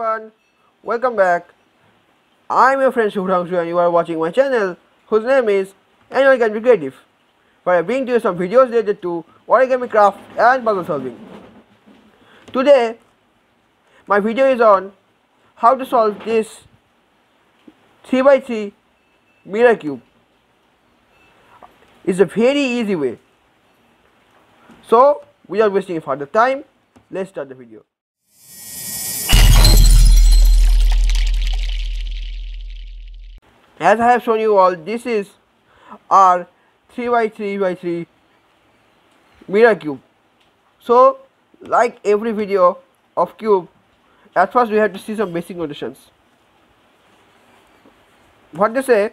everyone, welcome back. I'm your friend Shubhrangshu and you are watching my channel whose name is Anyone Can Be Creative where I bring to you some videos related to origami craft and puzzle solving. Today, my video is on how to solve this 3x3 mirror cube. It's a very easy way. So, without wasting further time, let's start the video. As I have shown you all this is our 3 by 3 by 3 mirror cube. So like every video of cube at first we have to see some basic notations what they say?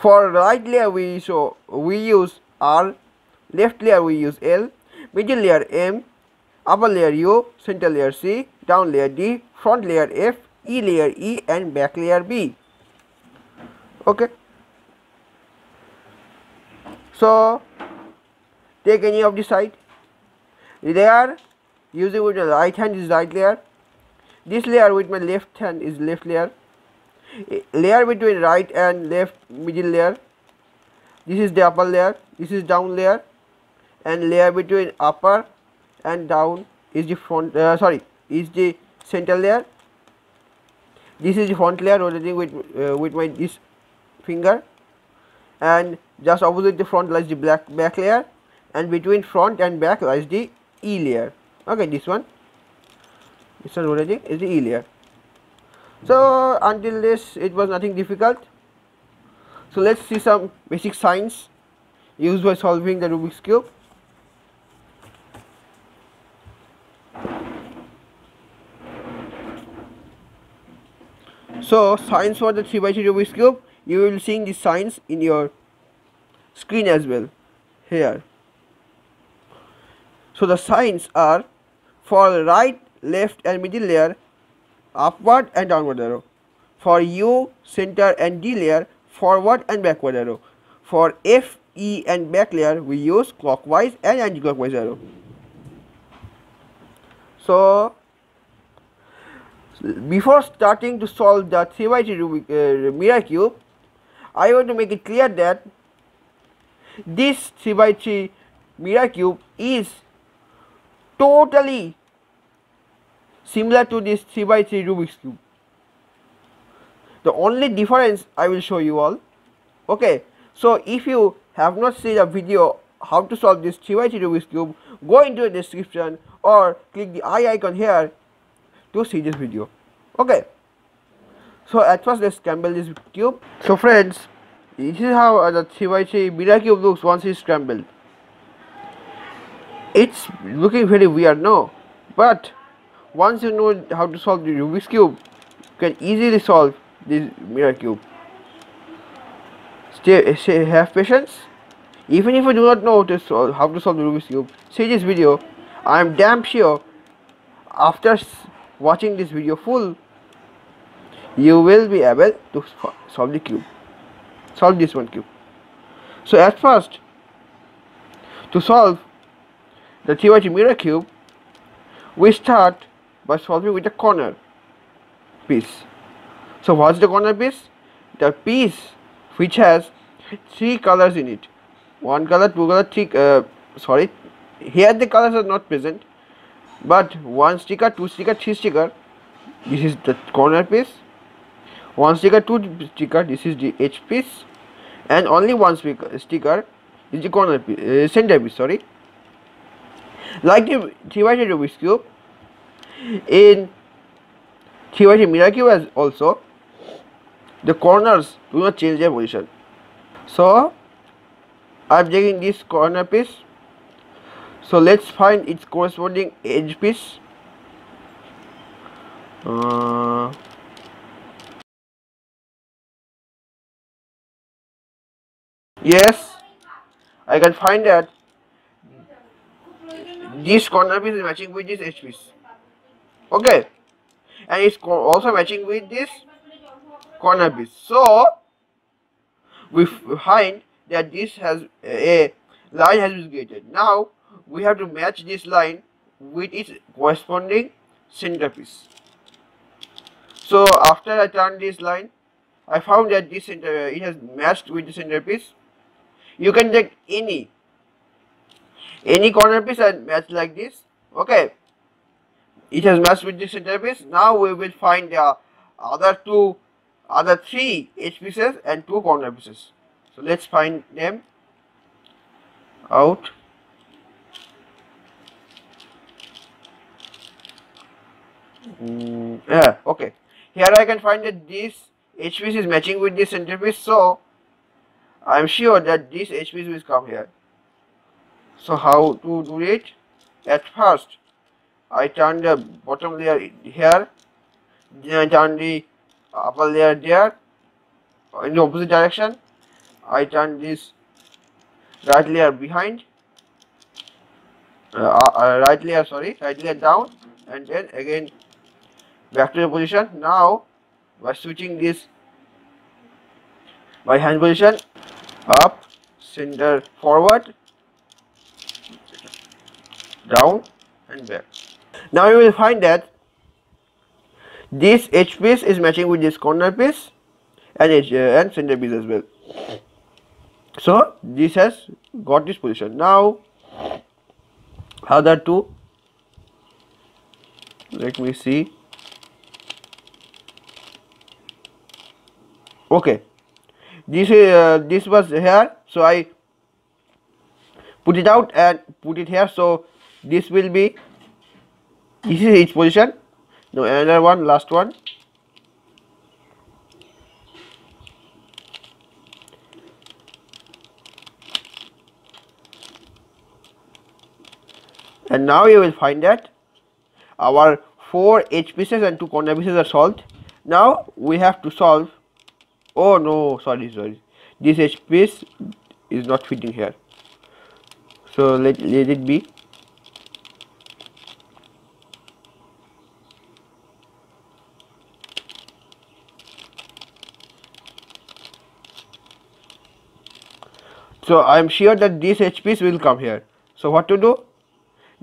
For right layer we show we use R left layer we use L middle layer M upper layer U center layer C down layer D front layer F E layer E and back layer B okay. So take any of the side. Layer using with my right hand is right layer. This layer with my left hand is left layer. Layer between right and left middle layer. This is the upper layer. This is down layer. And layer between upper and down is the front uh, sorry is the center layer. This is the front layer rotating with uh, with my this finger and just opposite the front lies the black back layer and between front and back lies the E layer. Okay this one. This one already is the E layer. So until this it was nothing difficult. So let's see some basic signs used by solving the Rubik's cube. So signs for the 3 by 3 Rubik's cube you will seeing the signs in your screen as well here. So the signs are for right left and middle layer upward and downward arrow. For u center and d layer forward and backward arrow. For f e and back layer we use clockwise and anti-clockwise arrow. So before starting to solve the 3 by 3 uh, mirror cube I want to make it clear that this 3 by 3 mirror cube is totally similar to this 3 by 3 Rubik's cube. The only difference I will show you all. Okay, so if you have not seen a video how to solve this 3 by 3 Rubik's cube, go into the description or click the eye icon here to see this video. Okay. So at first let's scramble this cube. So friends, this is how uh, the 3x3 mirror cube looks once it's scrambled. It's looking very weird, no? But once you know how to solve the Rubik's cube, you can easily solve this mirror cube. Stay, stay have patience. Even if you do not know to solve, how to solve the Rubik's cube, see this video. I am damn sure after watching this video full you will be able to solve the cube. Solve this one cube. So at first to solve the Theory mirror cube we start by solving with the corner piece. So what's the corner piece? The piece which has three colors in it. One color two color three uh, sorry. Here the colors are not present but one sticker two sticker three sticker this is the corner piece one sticker two sticker this is the edge piece. And only one sticker is the corner piece, uh, center piece sorry. Like the 3 by 3 Rubik's cube. In 3 by 3 mirror cube as also the corners do not change their position. So I'm taking this corner piece. So let's find its corresponding edge piece. Uh, yes. I can find that. This corner piece is matching with this edge piece. Okay. And it's also matching with this corner piece. So we find that this has a line has been created. Now we have to match this line with its corresponding center piece. So after I turned this line I found that this center it has matched with the centerpiece you can take any any corner piece and match like this. Okay. It has matched with the centerpiece now we will find the other two other three edge pieces and two corner pieces. So let's find them out. Mm, yeah okay. Here I can find that this edge piece is matching with this centerpiece so I'm sure that this piece will come here. So how to do it? At first I turn the bottom layer here then I turn the upper layer there in the opposite direction. I turn this right layer behind uh, uh, right layer sorry right layer down and then again back to the position. Now by switching this by hand position up center forward down and back. Now you will find that this edge piece is matching with this corner piece and edge uh, and center piece as well. So this has got this position. Now other two let me see. Okay this uh, this was here so i put it out and put it here so this will be this is its position. Now another one last one. And now you will find that our four edge pieces and two corner pieces are solved. Now we have to solve oh no sorry sorry. This piece is not fitting here. So let, let it be. So I am sure that this edge piece will come here. So what to do?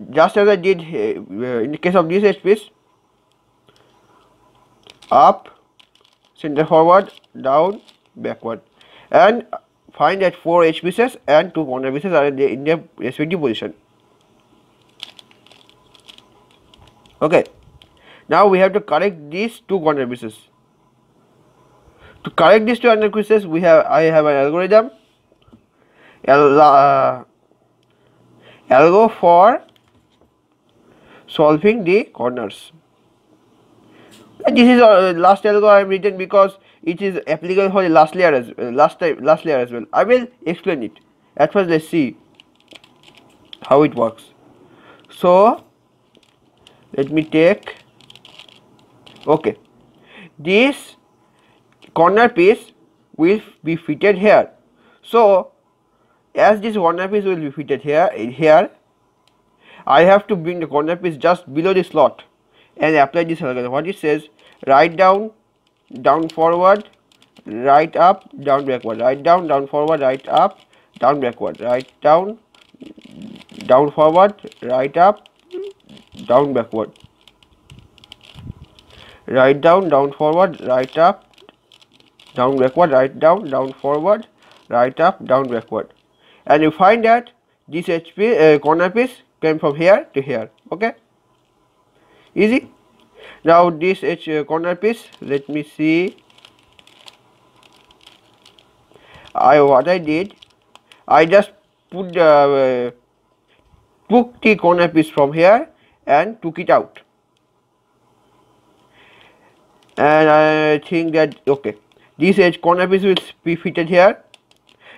Just as I did uh, in the case of this piece up center forward down backward. And find that four edge pieces and two corner pieces are in, the, in their respective position. Okay. Now we have to correct these two corner pieces. To correct these two corner pieces we have I have an algorithm. Uh, algo for solving the corners this is uh, last algo I have written because it is applicable for the last layer as uh, last time last layer as well. I will explain it. At first let's see how it works. So let me take okay. This corner piece will be fitted here. So as this corner piece will be fitted here in here I have to bring the corner piece just below the slot and apply this algorithm. What it says right down down forward right up down backward. Right down down forward right up down backward. Right down down forward right up down backward. Right down down forward right up down backward. Right down down forward right up down backward. And you find that this HP uh, corner piece came from here to here. Okay easy. Now this H uh, corner piece. Let me see. I what I did I just put the uh, took the corner piece from here and took it out. And I think that okay. This edge corner piece will be fitted here.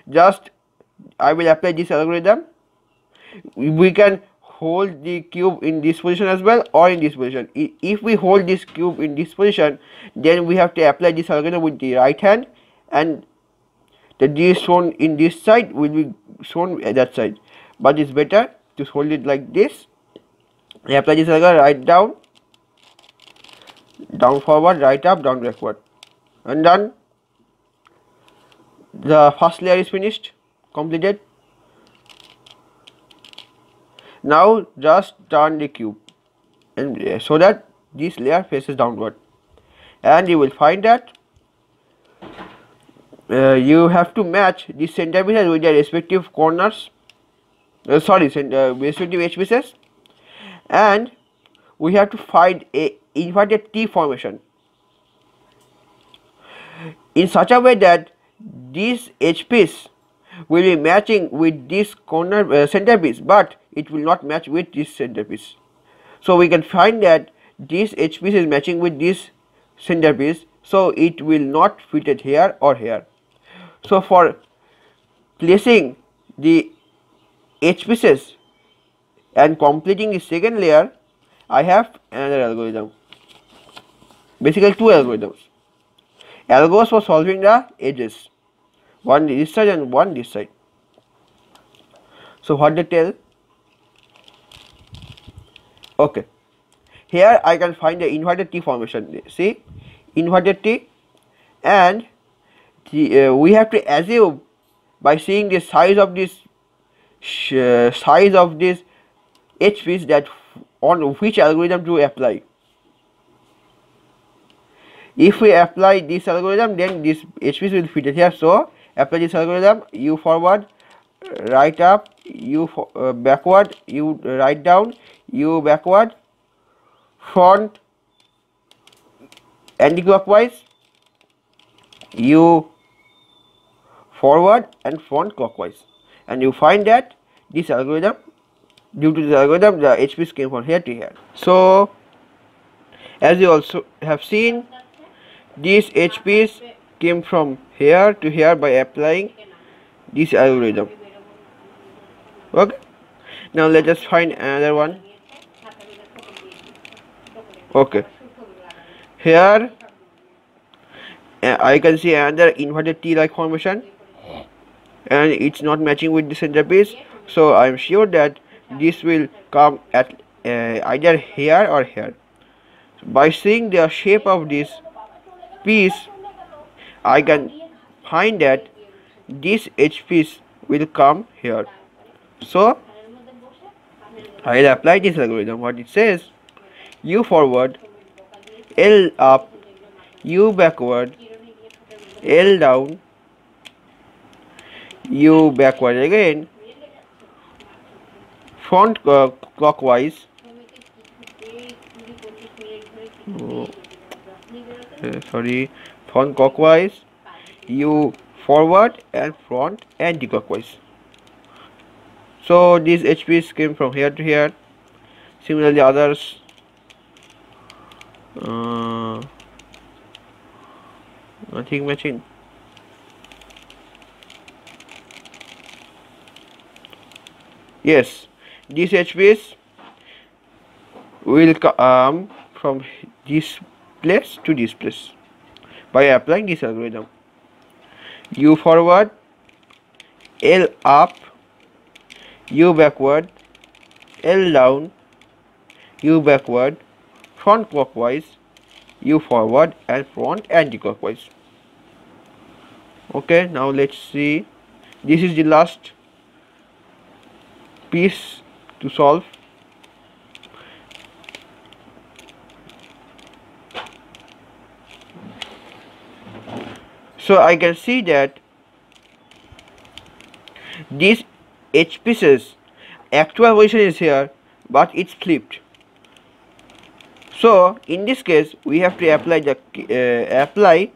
Just I will apply this algorithm. We can hold the cube in this position as well or in this position. If we hold this cube in this position then we have to apply this algorithm with the right hand and the d shown in this side will be shown at that side. But it's better to hold it like this. Apply this algorithm right down down forward right up down backward. And done. The first layer is finished completed now just turn the cube and uh, so that this layer faces downward. And you will find that uh, you have to match the center pieces with their respective corners uh, sorry uh, respective edge pieces. And we have to find a inverted T formation. In such a way that this edge piece will be matching with this corner uh, centerpiece but it will not match with this centerpiece so we can find that this edge piece is matching with this centerpiece so it will not fit it here or here. So for placing the edge pieces and completing the second layer I have another algorithm. Basically two algorithms. Algos for solving the edges. One this side and one this side. So what they tell okay. Here I can find the inverted T formation. See? Inverted T. And the, uh, we have to assume by seeing the size of this uh, size of this piece that on which algorithm to apply. If we apply this algorithm then this piece will fit here. So apply this algorithm u forward right up u uh, backward you write down u backward front anti-clockwise u forward and front clockwise. And you find that this algorithm due to this algorithm the edge pieces came from here to here. So as you also have seen these edge pieces came from here to here by applying this algorithm okay. Now let us find another one. Okay. Here uh, I can see another inverted T-like formation. And it's not matching with the centerpiece so I'm sure that this will come at uh, either here or here. By seeing the shape of this piece I can find that this edge piece will come here so I'll apply this algorithm. What it says u forward L up u backward L down u backward again. Front uh, clockwise. Oh, uh, sorry. Front clockwise u forward and front anti-clockwise so these edge pieces came from here to here. Similarly others. Uh, nothing matching. Yes these edge pieces will come from this place to this place by applying this algorithm. U forward l up u backward l down u backward front clockwise u forward and front anti-clockwise. Okay now let's see. This is the last piece to solve. So I can see that this edge pieces actual position is here but it's flipped. So in this case we have to apply the uh, apply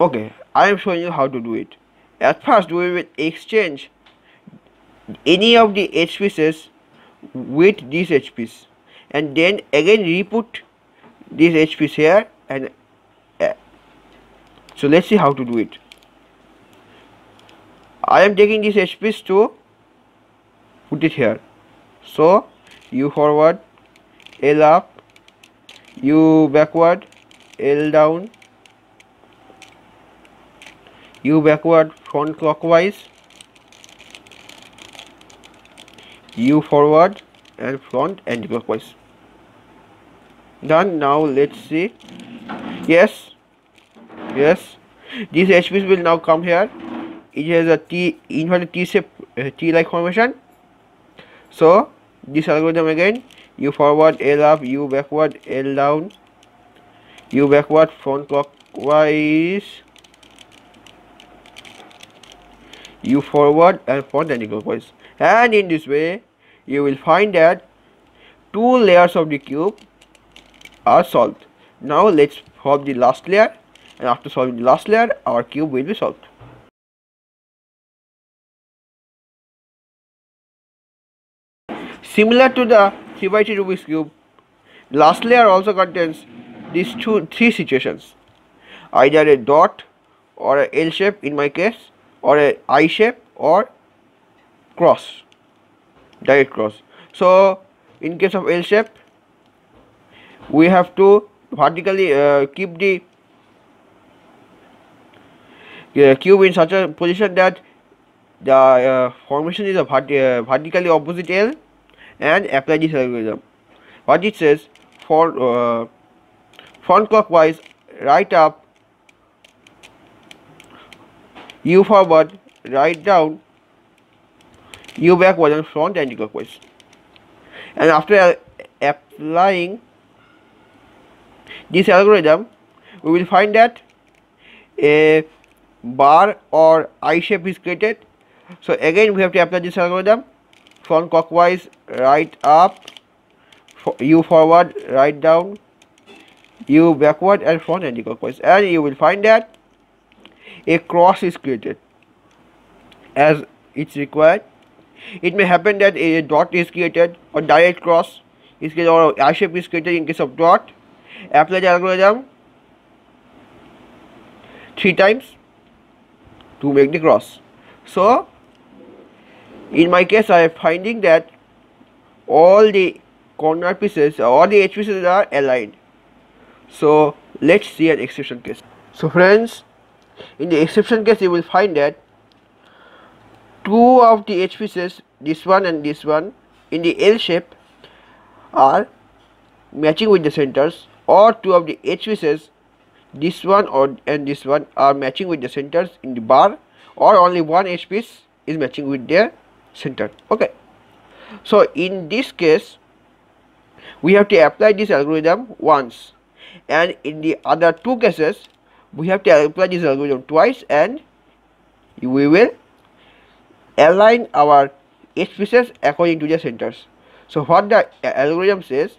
okay I am showing you how to do it. At first we will exchange any of the edge pieces with this edge piece and then again re-put this edge piece here and uh, so let's see how to do it I am taking this edge piece to put it here. So U forward L up U backward L down U backward front clockwise U forward and front anti-clockwise. Done. Now let's see. Yes. Yes. This edge piece will now come here it has a T inverted T shape uh, T like formation. So this algorithm again u forward l up u backward l down u backward front clockwise. U forward and front anti-clockwise and in this way you will find that two layers of the cube are solved. Now let's solve the last layer. And after solving the last layer our cube will be solved similar to the 3 by 3 Rubik's cube last layer also contains these two three situations. Either a dot or a L shape in my case or a I shape or cross direct cross. So in case of L shape we have to vertically uh, keep the uh, cube in such a position that the uh, formation is a vert uh, vertically opposite L and apply this algorithm. What it says for uh, front clockwise right up u forward right down u backward and front anti-clockwise. And after applying this algorithm we will find that a bar or I shape is created. So again we have to apply this algorithm front clockwise right up you forward right down you backward and front anti-clockwise. And you will find that a cross is created. As it's required. It may happen that a dot is created or direct cross is created or I shape is created in case of dot. Apply the algorithm three times to make the cross. So in my case I am finding that all the corner pieces all the edge pieces are aligned. So let's see an exception case. So friends in the exception case you will find that two of the edge pieces this one and this one in the L shape are matching with the centers or two of the edge pieces this one or and this one are matching with the centers in the bar or only one edge piece is matching with their center okay. So in this case we have to apply this algorithm once. And in the other two cases we have to apply this algorithm twice and we will align our edge pieces according to their centers. So what the algorithm says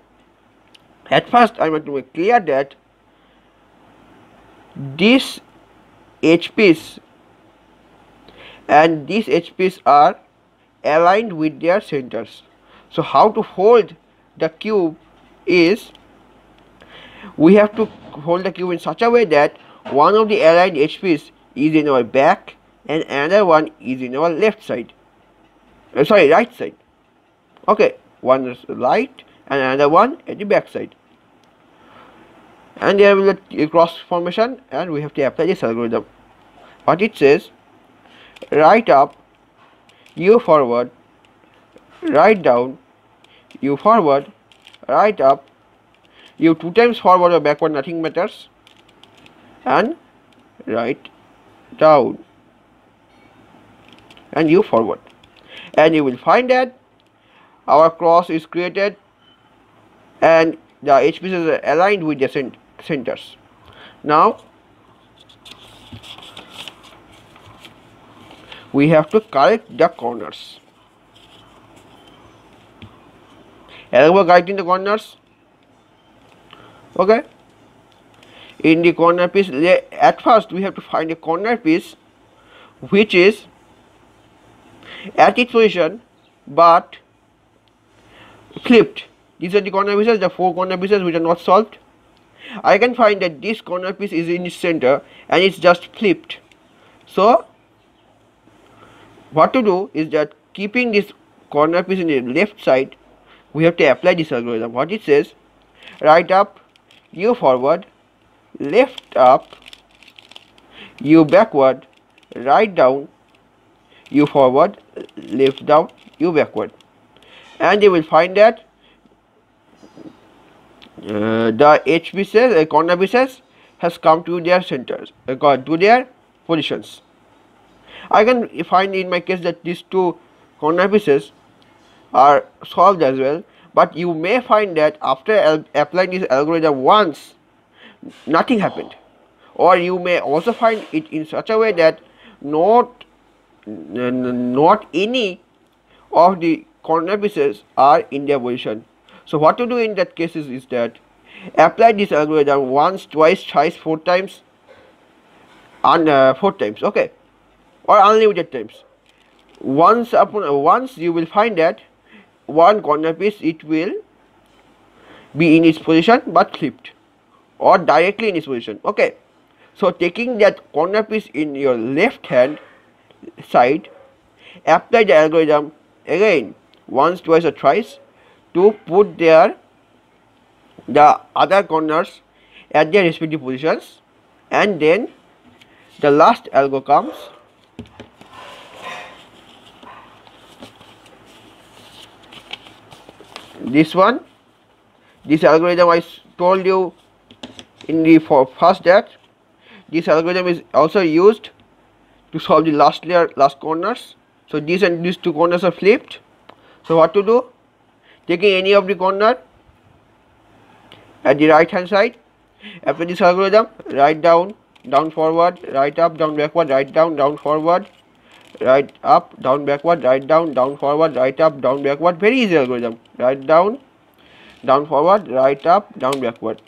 at first I want to make clear that this edge piece and these edge piece are aligned with their centers. So how to hold the cube is we have to hold the cube in such a way that one of the aligned piece is in our back and another one is in our left side. Uh, sorry right side. Okay one is right and another one at the back side. And there will be a cross formation and we have to apply this algorithm. What it says right up u forward right down you forward right up you two times forward or backward nothing matters and right down and you forward. And you will find that our cross is created and the edge pieces are aligned with the cent centers. Now we have to correct the corners. As we're correcting the corners? Okay. In the corner piece at first we have to find a corner piece which is at its position but flipped. These are the corner pieces the four corner pieces which are not solved. I can find that this corner piece is in its center and it's just flipped. So what to do is that keeping this corner piece in the left side we have to apply this algorithm. What it says right up u forward left up u backward right down u forward left down u backward. And you will find that uh, the edge pieces uh, corner pieces has come to their centers uh, to their positions I can find in my case that these two corner pieces are solved as well but you may find that after applying this algorithm once nothing happened. Or you may also find it in such a way that not not any of the corner pieces are in their position. So what to do in that case is, is that apply this algorithm once twice thrice four times and uh, four times. Okay or unlimited times. Once upon once you will find that one corner piece it will be in its position but flipped or directly in its position. Okay. So taking that corner piece in your left hand side apply the algorithm again once twice or thrice to put their the other corners at their respective positions. And then the last algo comes this one this algorithm I told you in the first that this algorithm is also used to solve the last layer last corners. So these and these two corners are flipped. So what to do? Taking any of the corner at the right hand side. After this algorithm right down down forward right up down backward right down down forward right up down backward right down down forward right up down backward. Very easy algorithm. Right down down forward right up down backward.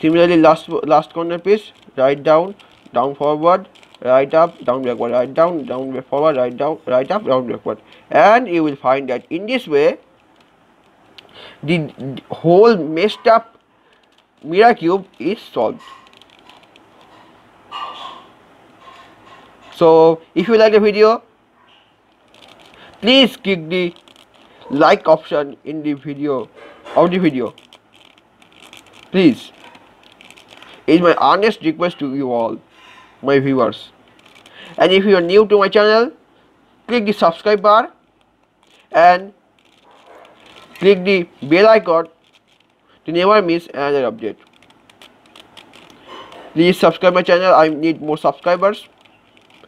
Similarly last last corner piece right down down forward right up down backward right down down forward right down right up down backward. And you will find that in this way the, whole messed up mirror cube is solved so if you like the video please click the like option in the video of the video. Please. Is my honest request to you all my viewers. And if you are new to my channel click the subscribe bar and click the bell icon to never miss another update. Please subscribe my channel. I need more subscribers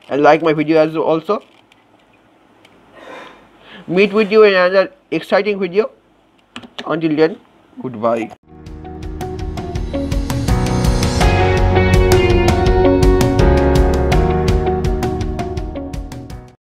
and like my video as also. Meet with you in another exciting video. Until then goodbye